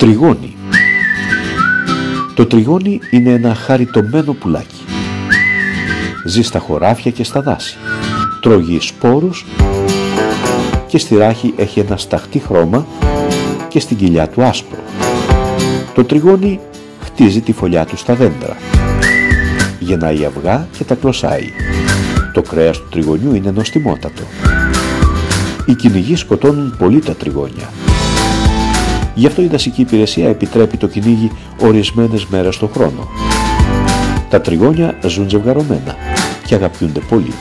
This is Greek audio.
Τριγώνι Το τριγώνι είναι ένα χαριτωμένο πουλάκι. Ζει στα χωράφια και στα δάση. Τρώγει σπόρους και στη ράχη έχει ένα σταχτή χρώμα και στην κοιλιά του άσπρο. Το τριγώνι χτίζει τη φωλιά του στα δέντρα. Γεννάει αυγά και τα κλωσάει. Το κρέας του τριγωνιού είναι νοστιμότατο. Οι κυνηγοί σκοτώνουν πολύ τα τριγώνια. Γι' αυτό η δασική υπηρεσία επιτρέπει το κυνήγι ορισμένες μέρες το χρόνο. Τα τριγώνια ζουν ζευγαρωμένα και αγαπιούνται πολύ.